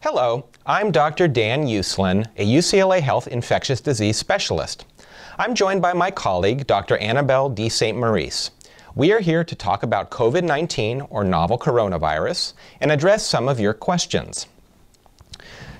Hello, I'm Dr. Dan Uslan, a UCLA Health infectious disease specialist. I'm joined by my colleague, Dr. Annabelle de St. Maurice. We are here to talk about COVID 19 or novel coronavirus and address some of your questions.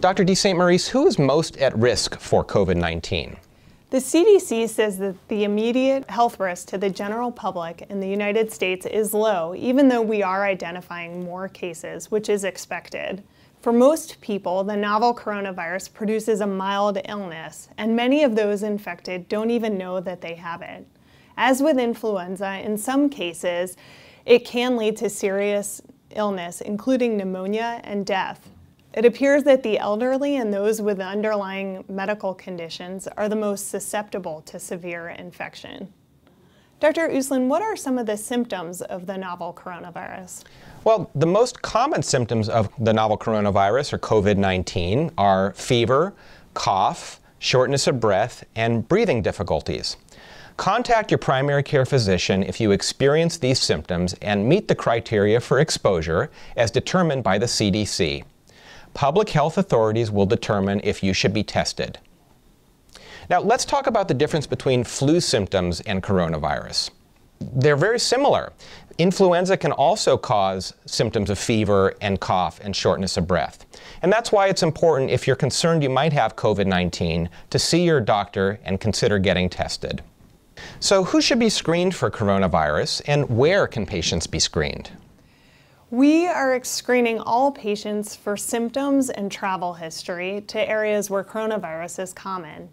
Dr. de St. Maurice, who is most at risk for COVID 19? The CDC says that the immediate health risk to the general public in the United States is low, even though we are identifying more cases, which is expected. For most people, the novel coronavirus produces a mild illness, and many of those infected don't even know that they have it. As with influenza, in some cases, it can lead to serious illness, including pneumonia and death. It appears that the elderly and those with underlying medical conditions are the most susceptible to severe infection. Dr. Uslan, what are some of the symptoms of the novel coronavirus? Well, the most common symptoms of the novel coronavirus or COVID 19 are fever, cough, shortness of breath, and breathing difficulties. Contact your primary care physician if you experience these symptoms and meet the criteria for exposure as determined by the CDC. Public health authorities will determine if you should be tested. Now, let's talk about the difference between flu symptoms and coronavirus. They're very similar. Influenza can also cause symptoms of fever and cough and shortness of breath. And that's why it's important, if you're concerned you might have COVID 19, to see your doctor and consider getting tested. So, who should be screened for coronavirus and where can patients be screened? We are screening all patients for symptoms and travel history to areas where coronavirus is common.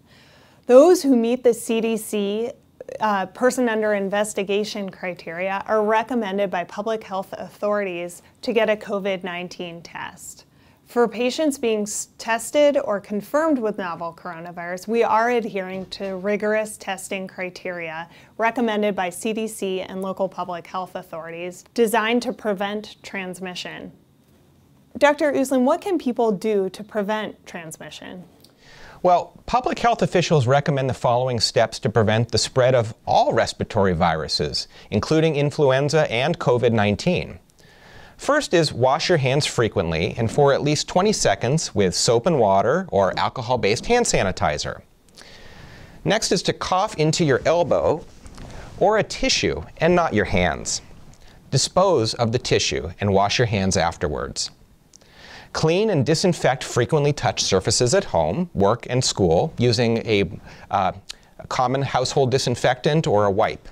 Those who meet the CDC uh, person under investigation criteria are recommended by public health authorities to get a COVID 19 test. For patients being tested or confirmed with novel coronavirus, we are adhering to rigorous testing criteria recommended by CDC and local public health authorities designed to prevent transmission. Dr. Uslan, what can people do to prevent transmission? Well, public health officials recommend the following steps to prevent the spread of all respiratory viruses, including influenza and COVID 19. First is wash your hands frequently and for at least 20 seconds with soap and water or alcohol based hand sanitizer. Next is to cough into your elbow or a tissue and not your hands. Dispose of the tissue and wash your hands afterwards. Clean and disinfect frequently touched surfaces at home, work, and school using a, uh, a common household disinfectant or a wipe.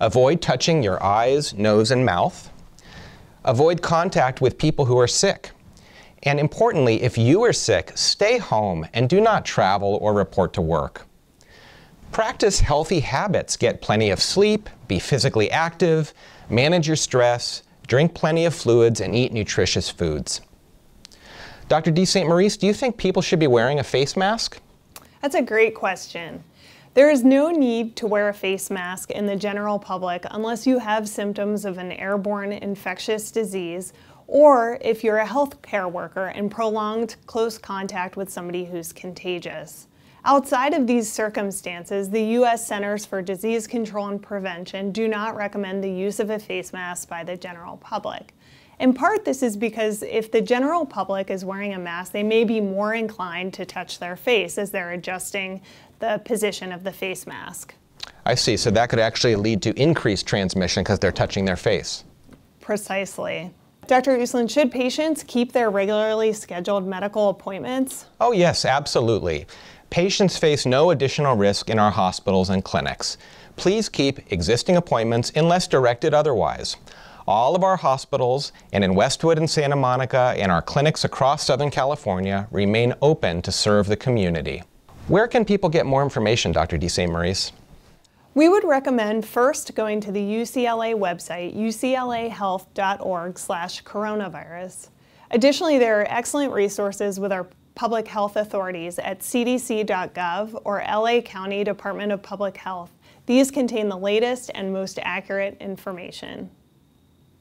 Avoid touching your eyes, nose, and mouth. Avoid contact with people who are sick. And importantly, if you are sick, stay home and do not travel or report to work. Practice healthy habits. Get plenty of sleep, be physically active, manage your stress, drink plenty of fluids, and eat nutritious foods. Dr. de St. Maurice, do you think people should be wearing a face mask? That's a great question. There is no need to wear a face mask in the general public unless you have symptoms of an airborne infectious disease or if you're a healthcare worker in prolonged close contact with somebody who's contagious. Outside of these circumstances, the U.S. Centers for Disease Control and Prevention do not recommend the use of a face mask by the general public. In part, this is because if the general public is wearing a mask, they may be more inclined to touch their face as they're adjusting the position of the face mask. I see. So that could actually lead to increased transmission because they're touching their face. Precisely. Dr. Uslan, should patients keep their regularly scheduled medical appointments? Oh, yes, absolutely. Patients face no additional risk in our hospitals and clinics. Please keep existing appointments unless directed otherwise all of our hospitals and in Westwood and Santa Monica and our clinics across Southern California remain open to serve the community. Where can people get more information, Dr. de St. Maurice? We would recommend first going to the UCLA website, uclahealth.org slash coronavirus. Additionally, there are excellent resources with our public health authorities at cdc.gov or LA County Department of Public Health. These contain the latest and most accurate information.